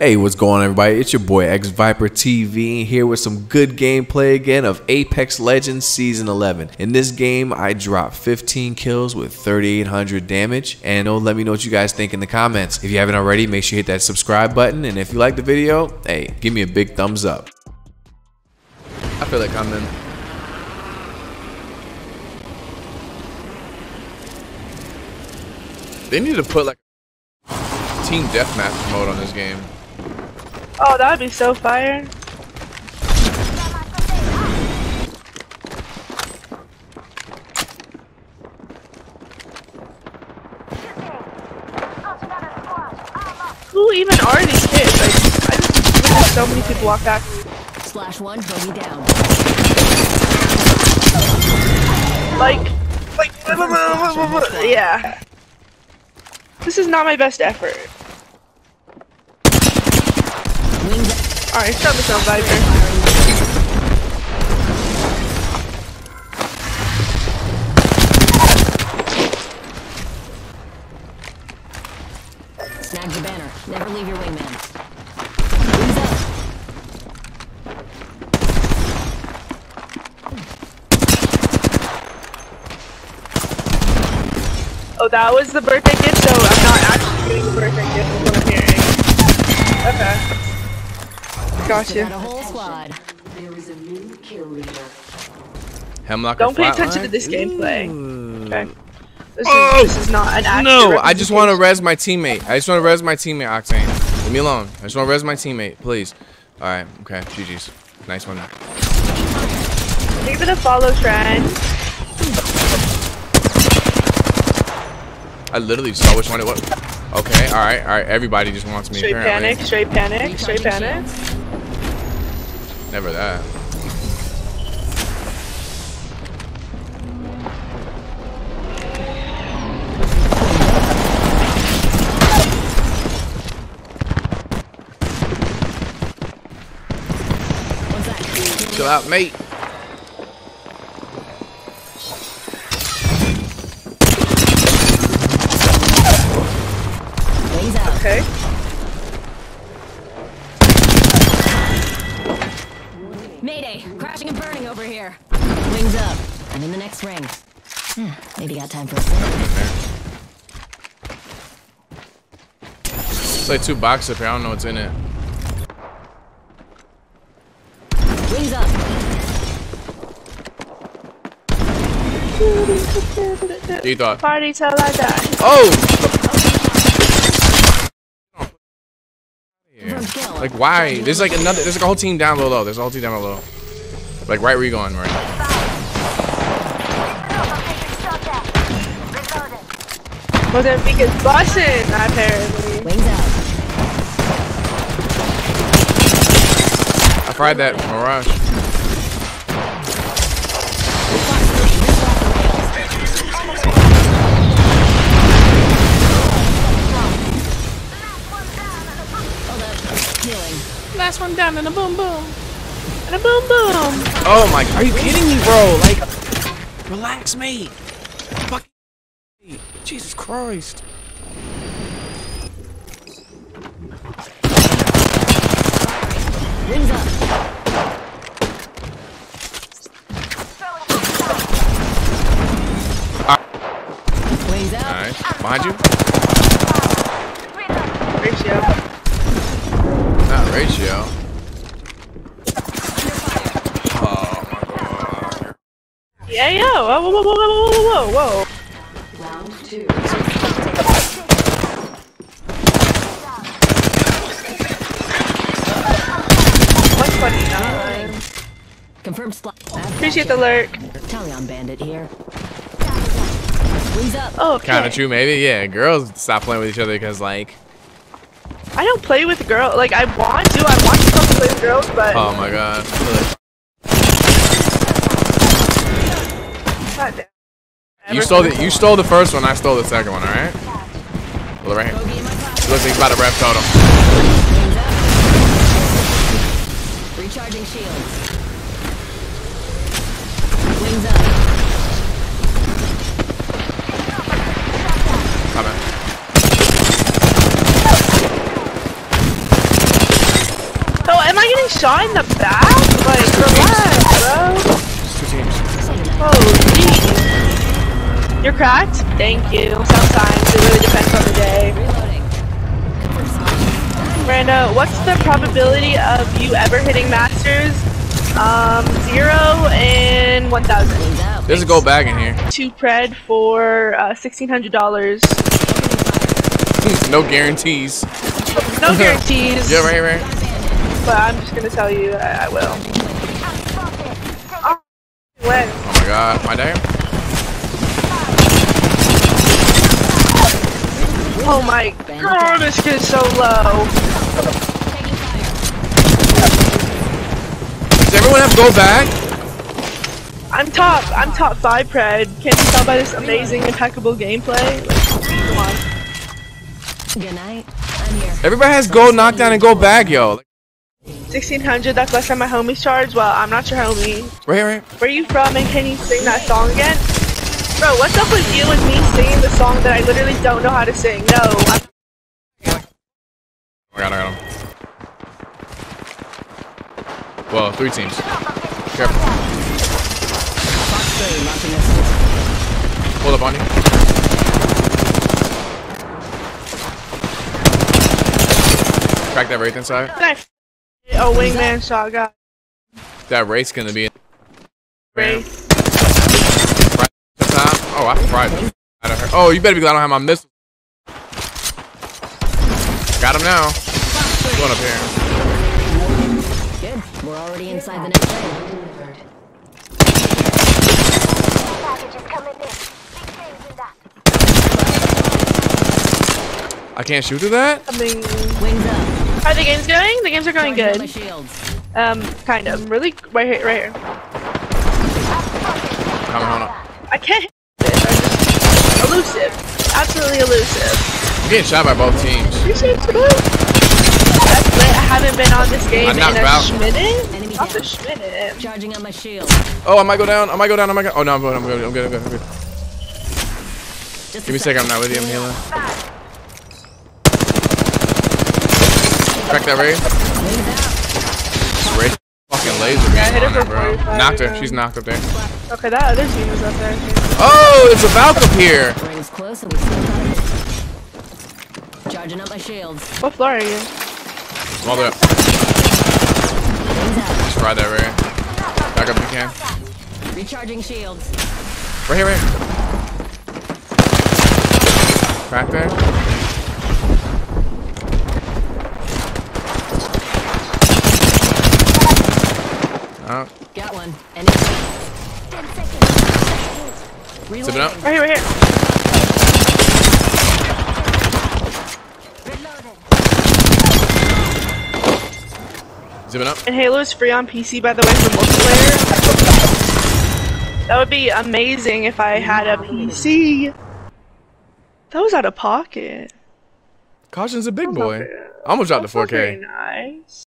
Hey, what's going on, everybody? It's your boy X Viper TV here with some good gameplay again of Apex Legends Season 11. In this game, I dropped 15 kills with 3,800 damage, and don't let me know what you guys think in the comments. If you haven't already, make sure you hit that subscribe button, and if you like the video, hey, give me a big thumbs up. I feel like I'm in. They need to put like team deathmatch mode on this game. Oh, that would be so fire. Who even are these kids? Like, I just witnessed so many people walk back. Slash one, bogey down. Like, like, yeah. This is not my best effort. Alright, shut this out, Viper. Snag the banner. Never leave your wingman. Oh, that was the birthday gift, so I'm not actually getting the birthday gift, is what I'm hearing. Eh? Okay. Took Gotcha. out a whole squad. Hemlock Don't and pay attention to Flatline? this gameplay. Ooh. Okay. This is, Oh! this is not an accurate No, I just want to representation. res my teammate. I just want to res my teammate, Octane. Leave me alone. I just want to res my teammate, please. All right, okay, GG's. Nice one. Leave it a follow trend. I literally saw which one it was. Okay, all right, all right. Everybody just wants me. Straight apparently. panic, straight panic, straight panic. Never that. Chill out, mate. Okay. Burning. Wings up. I'm in the next ring. Hmm, maybe got time for a sip. It's like two boxes up here. I don't know what's in it. Wings up. You thought? Party till I die. Oh! Yeah. Like why? There's like another. There's like a whole team down below. There's a whole team down below. Like right where you going, right? Mozambique is busting, apparently. Wings out. I fried that Mirage. Hold up. Healing. Last one down and a boom boom. And a boom boom. Oh my! Are you kidding me, bro? Like, relax, mate. Fuck. Jesus Christ. Wings up. All right, behind you. Yeah, yeah. Whoa, whoa, whoa, whoa, whoa, whoa, whoa. round One twenty-nine. Confirmed spot. Appreciate the lurk. Talion bandit here. Wings up. Oh, okay. Kind of true, maybe. Yeah, girls stop playing with each other because like, I don't play with girls. Like I want to. I want to come play with girls, but oh my god. God damn. You stole the you stole the first one. I stole the second one. All right. Well, right. Bogey in my pocket. Looks like he's about to rep totem. Wings up. Recharging shields. Wings up. Coming. getting shot in the back? Cracked? Thank you. Sometimes. It really depends on the day. Reloading. Miranda, what's the probability of you ever hitting Masters? Um, zero and 1,000. There's a gold bag in here. Two pred for uh, $1,600. no guarantees. No guarantees. Yeah, right, right. But I'm just gonna tell you I, I will. Oh. Oh my god, my damn. Oh my god, this kid's so low. Does everyone have gold bag? I'm top. I'm top five pred. Can't you tell by this amazing, impeccable gameplay? Like, come on. Good night. I'm here. Everybody has gold knockdown and gold bag, yo. 1600. That's less than my homies charge. Well, I'm not your homie. Right, right. Where are you from? And can you sing that song again? Bro, what's up with you and me singing the song that I literally don't know how to sing? No, I'm I got, I got him. Well, three teams. Careful. Fox 3 launching missiles. Hold up on you. Crack that wraith inside. Oh, wingman shot, God. That wraith's gonna be in Great. the top. Oh, I fried the out of her. Oh, you better be glad I don't have my missile. Got him now. Going up here. Good. We're already inside the next ring. Packages coming in. Big things in that. I can't shoot through that? I mean, Wings up. how are the games going? The games are going Charging up My good. Um, kind of. Really, right here, right here. Come on, hold on. I can't hit it. I'm just elusive. Absolutely elusive. I'm getting shot by both teams. Appreciate you. That's lit. I haven't been on this game in a out. minute. Not a minute. Charging up my shield. Oh, I might go down. I might go down. I might go. Oh no, I'm good. I'm good. I'm good. I'm good. I'm good. Just Give me a second. I'm not with you. I'm healing. Crack that wraith. Wings out. Wraith. Fucking laser Yeah, I hit her on for her, bro. Knocked her. She's knocked up there. Okay, that other team was up there. Oh, it's a Valk up here. Rings close and we still got it. Charging up my shields. What floor are you? All the way up. Just ride that wraith. Back up if you can. Recharging shields. Right here, right here. Back there. Oh, Got one. Enemy. Ten seconds. zipping up. Right here, right here. Reloading. Zipping up. And Halo is free on PC, by the way, for multiplayer. That would be amazing if I had a PC. That was out of pocket. Caustic's a big boy. I almost dropped the That's not very 4K. nice.